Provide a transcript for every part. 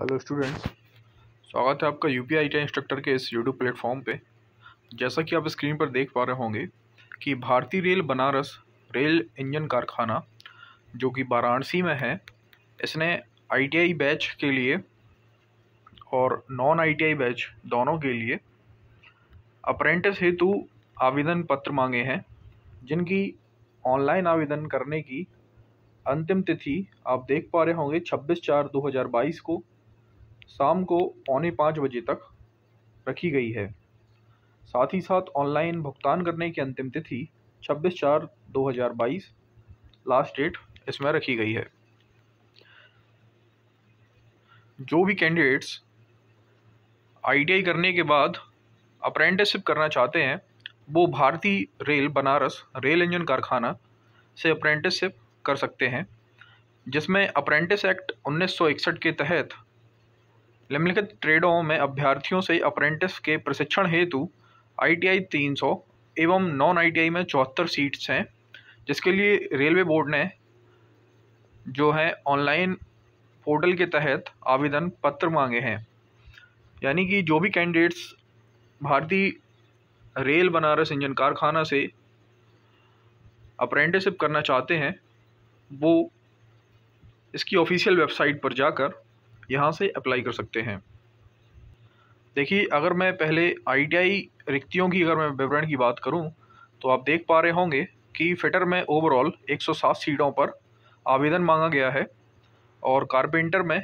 Hello students स्वागत है आपका यू पी आई इंस्ट्रक्टर के इस यूट्यूब प्लेटफॉर्म पे। जैसा कि आप स्क्रीन पर देख पा रहे होंगे कि भारतीय रेल बनारस रेल इंजन कारखाना, जो कि वाराणसी में है, इसने आईटीआई बैच के लिए और नॉन आईटीआई बैच दोनों के लिए अप्रेंटिस हेतु आवेदन पत्र मांगे हैं, जिनकी ऑनलाइन आवेदन करने की अंतिम तिथि आप देख पा रहे होंगे 26 चार 2022 को शाम को पौने पाँच बजे तक रखी गई है। साथ ही साथ ऑनलाइन भुगतान करने की अंतिम तिथि छब्बीस चार दो हज़ार बाईस लास्ट डेट इसमें रखी गई है। जो भी कैंडिडेट्स आईटीआई करने के बाद अप्रेंटिसशिप करना चाहते हैं, वो भारतीय रेल, बनारस रेल इंजन कारखाना से अप्रेंटिसशिप कर सकते हैं, जिसमें अप्रेंटिस एक्ट 1961 के तहत निम्नलिखित ट्रेडों में अभ्यर्थियों से अप्रेंटिस के प्रशिक्षण हेतु आईटीआई 300 एवं नॉन आईटीआई में चौहत्तर सीट्स हैं, जिसके लिए रेलवे बोर्ड ने जो है ऑनलाइन पोर्टल के तहत आवेदन पत्र मांगे हैं। यानी कि जो भी कैंडिडेट्स भारतीय रेल बनारस इंजन कारखाना से अप्रेंटिसशिप करना चाहते हैं, वो इसकी ऑफिशियल वेबसाइट पर जाकर यहाँ से अप्लाई कर सकते हैं। देखिए, अगर मैं पहले आईटीआई रिक्तियों की अगर मैं विवरण की बात करूँ तो आप देख पा रहे होंगे कि फिटर में ओवरऑल 107 सीटों पर आवेदन मांगा गया है और कारपेंटर में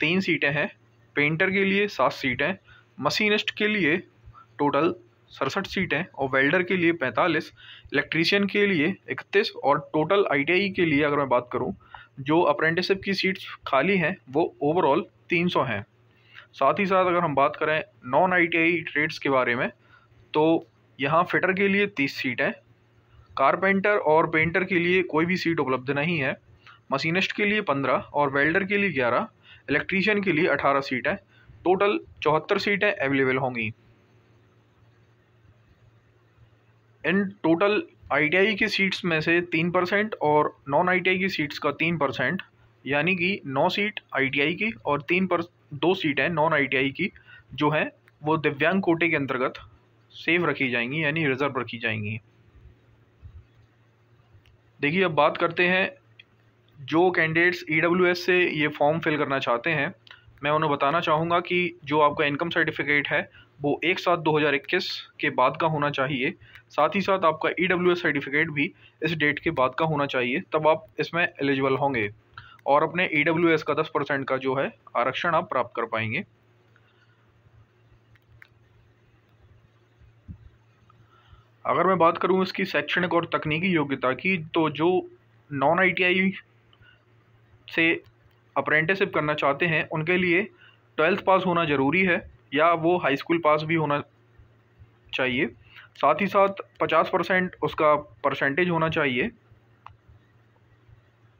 तीन सीटें हैं। पेंटर के लिए सात सीटें मशीनिस्ट के लिए टोटल सड़सठ सीटें और वेल्डर के लिए पैंतालीस इलेक्ट्रीशियन के लिए इकतीस और टोटल आईटीआई के लिए अगर मैं बात करूँ जो अप्रेंटिसशिप की सीट्स खाली हैं, वो ओवरऑल 300 हैं। साथ ही साथ अगर हम बात करें नॉन आईटीआई ट्रेड्स के बारे में तो यहाँ फिटर के लिए 30 सीट है। कारपेंटर और पेंटर के लिए कोई भी सीट उपलब्ध नहीं है। मशीनिस्ट के लिए 15 और वेल्डर के लिए 11 इलेक्ट्रीशियन के लिए 18 सीट टोटल चौहत्तर सीटें अवेलेबल होंगी। इन टोटल आईटीआई की सीट्स में से तीन परसेंट और नॉन आईटीआई की सीट्स का तीन परसेंट, यानी कि नौ सीट आईटीआई की और तीन पर, दो सीटें नॉन आईटीआई की, जो हैं वो दिव्यांग कोटे के अंतर्गत सेव रखी जाएँगी, यानी रिज़र्व रखी जाएँगी। देखिए, अब बात करते हैं जो कैंडिडेट्स ईडब्ल्यूएस से ये फॉर्म फिल करना चाहते हैं। मैं उन्हें बताना चाहूँगा कि जो आपका इनकम सर्टिफिकेट है वो एक सात दो हज़ार इक्कीस के बाद का होना चाहिए। साथ ही साथ आपका ई डब्ल्यू एस सर्टिफिकेट भी इस डेट के बाद का होना चाहिए, तब आप इसमें एलिजिबल होंगे। और अपने ई डब्ल्यू एस का दस परसेंट का जो है आरक्षण आप प्राप्त कर पाएँगे। अगर मैं बात करूँ इसकी शैक्षणिक और तकनीकी योग्यता की तो जो नॉन आईटीआई से अप्रेंटिसिप करना चाहते हैं, उनके लिए ट्वेल्थ पास होना ज़रूरी है। या वो हाई स्कूल पास भी होना चाहिए। साथ ही साथ पचास परसेंट उसका परसेंटेज होना चाहिए।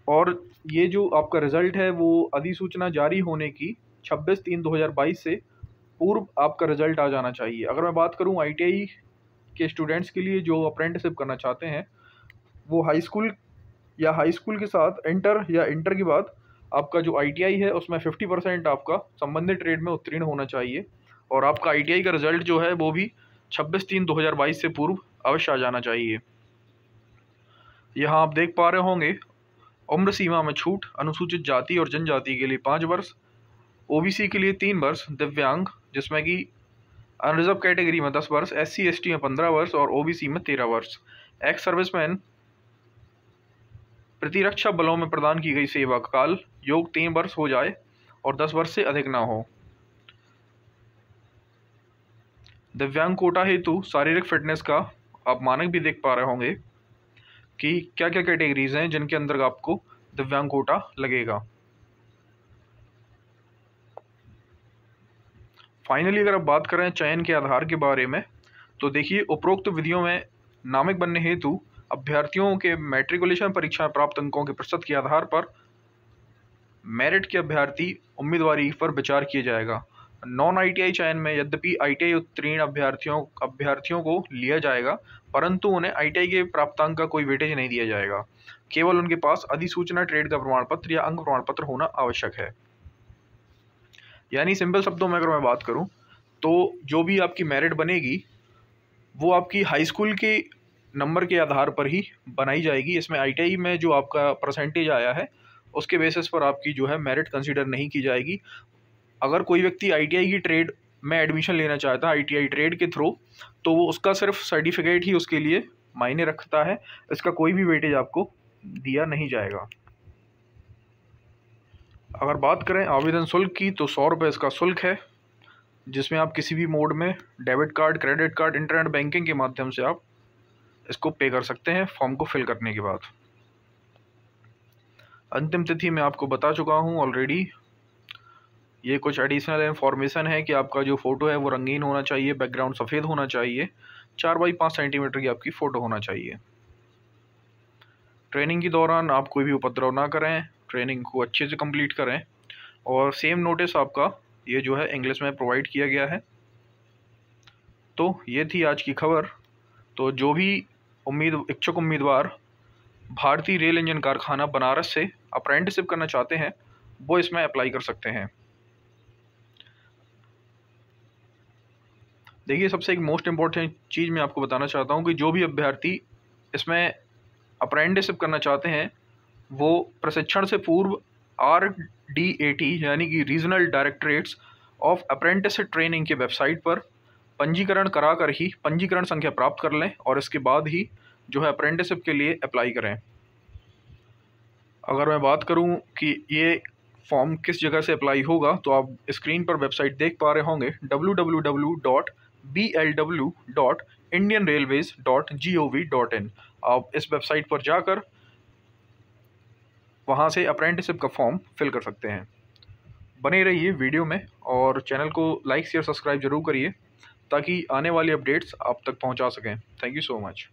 और ये जो आपका रिज़ल्ट है, वो अधिसूचना जारी होने की छब्बीस तीन दो हज़ार बाईस से पूर्व आपका रिज़ल्ट आ जाना चाहिए। अगर मैं बात करूँ आईटीआई के स्टूडेंट्स के लिए जो अप्रेंटिसशिप करना चाहते हैं, वो हाई स्कूल या हाई स्कूल के साथ इंटर या इंटर के बाद आपका जो आईटीआई है, उसमें फिफ्टी परसेंट आपका संबंधित ट्रेड में उत्तीर्ण होना चाहिए। और आपका आईटीआई का रिज़ल्ट जो है वो भी छब्बीस तीन दो हज़ार बाईस से पूर्व अवश्य आ जाना चाहिए। यहाँ आप देख पा रहे होंगे, उम्र सीमा में छूट, अनुसूचित जाति और जनजाति के लिए पाँच वर्ष ओबीसी के लिए तीन वर्ष, दिव्यांग, जिसमें कि अनरिजर्व कैटेगरी में दस वर्ष एस सी में पंद्रह वर्ष और ओबीसी में तेरह वर्ष। एक्स सर्विसमैन प्रतिरक्षा बलों में प्रदान की गई सेवा काल, योग तीन वर्ष हो जाए और दस वर्ष से अधिक ना हो। दिव्यांग कोटा हेतु शारीरिक फिटनेस का आप मानक भी देख पा रहे होंगे कि क्या क्या कैटेगरीज हैं जिनके अंदर आपको दिव्यांग कोटा लगेगा। फाइनली अगर आप बात करें चयन के आधार के बारे में तो देखिए उपरोक्त विधियों में नामिक बनने हेतु अभ्यर्थियों के मैट्रिकुलेशन परीक्षा प्राप्त अंकों के प्रतिशत के आधार पर मेरिट के अभ्यर्थी उम्मीदवारी पर विचार किया जाएगा। नॉन आईटीआई चयन में यद्यपि आईटीआई उत्तीर्ण अभ्यर्थियों अभ्यर्थियों को लिया जाएगा, परंतु उन्हें आईटीआई के प्राप्तांक का कोई वेटेज नहीं दिया जाएगा। केवल उनके पास अधिसूचना, ट्रेड का प्रमाण पत्र या अंक प्रमाण पत्र होना आवश्यक है। यानी सिंपल शब्दों में अगर मैं बात करूँ तो जो भी आपकी मेरिट बनेगी, वो आपकी हाई स्कूल के नंबर के आधार पर ही बनाई जाएगी। इसमें आईटीआई में जो आपका परसेंटेज आया है, उसके बेसिस पर आपकी जो है मेरिट कंसिडर नहीं की जाएगी। अगर कोई व्यक्ति आईटीआई की ट्रेड में एडमिशन लेना चाहता है आईटीआई ट्रेड के थ्रू तो वो उसका सिर्फ़ सर्टिफिकेट ही उसके लिए मायने रखता है। इसका कोई भी वेटेज आपको दिया नहीं जाएगा। अगर बात करें आवेदन शुल्क की तो सौ रुपये इसका शुल्क है, जिसमें आप किसी भी मोड में debit card credit card internet banking के माध्यम से आप इसको पे कर सकते हैं फॉर्म को फिल करने के बाद। अंतिम तिथि मैं आपको बता चुका हूँ ऑलरेडी ये कुछ एडिशनल इन्फॉर्मेशन है कि आपका जो फ़ोटो है वो रंगीन होना चाहिए बैकग्राउंड सफ़ेद होना चाहिए, चार बाई पाँच सेंटीमीटर की आपकी फ़ोटो होना चाहिए। ट्रेनिंग के दौरान आप कोई भी उपद्रव ना करें ट्रेनिंग को अच्छे से कंप्लीट करें और सेम नोटिस आपका ये जो है इंग्लिश में प्रोवाइड किया गया है। तो ये थी आज की खबर। तो जो भी उम्मीद, इच्छुक उम्मीदवार भारतीय रेल इंजन कारखाना बनारस से अप्रेंटिसिप करना चाहते हैं, वो इसमें अप्लाई कर सकते हैं। देखिए, सबसे एक मोस्ट इंपॉर्टेंट चीज़ मैं आपको बताना चाहता हूँ कि जो भी अभ्यर्थी इसमें अप्रेंटिसिप करना चाहते हैं, वो प्रशिक्षण से पूर्व आर डी ए टी यानी कि regional directorates of apprentice training के वेबसाइट पर पंजीकरण करा कर ही पंजीकरण संख्या प्राप्त कर लें और इसके बाद ही जो है अप्रेंटिसिप के लिए अप्लाई करें। अगर मैं बात करूँ कि ये फॉर्म किस जगह से अप्लाई होगा तो आप स्क्रीन पर वेबसाइट देख पा रहे होंगे W W W dot B L W dot Indian railways dot G O V dot in आप इस वेबसाइट पर जाकर वहाँ से अप्रेंटिसिप का फॉर्म फिल कर सकते हैं। बने रहिए वीडियो में और चैनल को लाइक शेयर सब्सक्राइब ज़रूर करिए ताकि आने वाली अपडेट्स आप तक पहुँचा सकें। Thank you so much